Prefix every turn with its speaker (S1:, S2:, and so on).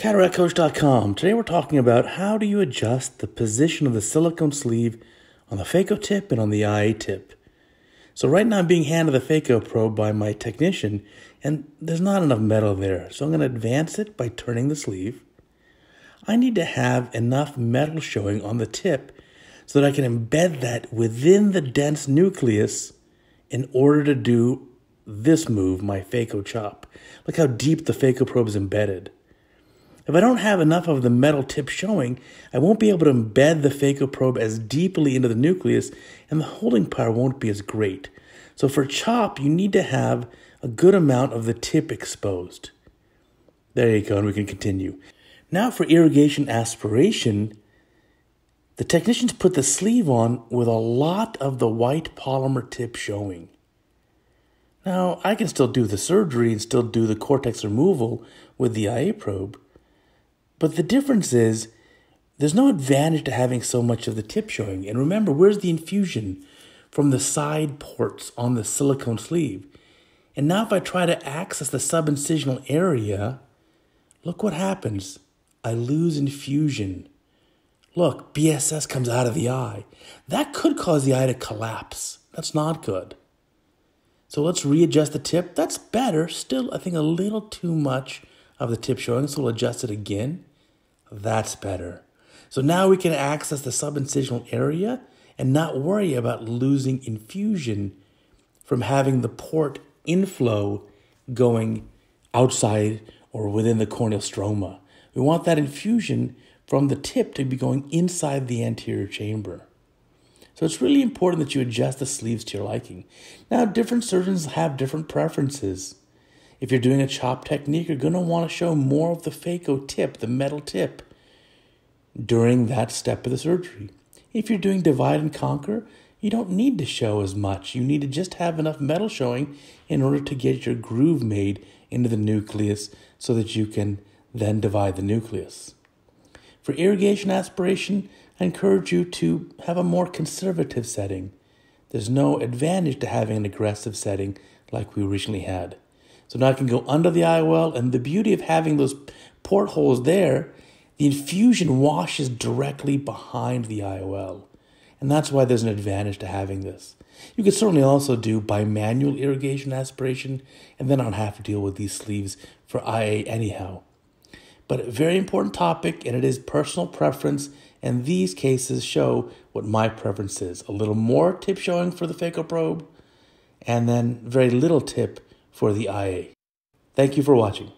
S1: CataractCoach.com. Today we're talking about how do you adjust the position of the silicone sleeve on the phaco tip and on the IA tip. So right now I'm being handed the phaco probe by my technician and there's not enough metal there. So I'm going to advance it by turning the sleeve. I need to have enough metal showing on the tip so that I can embed that within the dense nucleus in order to do this move, my phaco chop. Look how deep the phaco probe is embedded. If I don't have enough of the metal tip showing, I won't be able to embed the phaco probe as deeply into the nucleus, and the holding power won't be as great. So for chop, you need to have a good amount of the tip exposed. There you go, and we can continue. Now for irrigation aspiration, the technicians put the sleeve on with a lot of the white polymer tip showing. Now, I can still do the surgery and still do the cortex removal with the IA probe, but the difference is there's no advantage to having so much of the tip showing. And remember, where's the infusion? From the side ports on the silicone sleeve. And now if I try to access the subincisional area, look what happens. I lose infusion. Look, BSS comes out of the eye. That could cause the eye to collapse. That's not good. So let's readjust the tip. That's better. Still, I think a little too much of the tip showing, so we'll adjust it again. That's better. So now we can access the subincisional area and not worry about losing infusion from having the port inflow going outside or within the corneal stroma. We want that infusion from the tip to be going inside the anterior chamber. So it's really important that you adjust the sleeves to your liking. Now, different surgeons have different preferences. If you're doing a chop technique, you're going to want to show more of the phaco tip, the metal tip, during that step of the surgery. If you're doing divide and conquer, you don't need to show as much. You need to just have enough metal showing in order to get your groove made into the nucleus so that you can then divide the nucleus. For irrigation aspiration, I encourage you to have a more conservative setting. There's no advantage to having an aggressive setting like we originally had. So now I can go under the IOL, and the beauty of having those portholes there, the infusion washes directly behind the IOL. And that's why there's an advantage to having this. You could certainly also do bimanual irrigation aspiration, and then I'll have to deal with these sleeves for IA anyhow. But a very important topic, and it is personal preference, and these cases show what my preference is. A little more tip showing for the phaco probe, and then very little tip for the IA. Thank you for watching.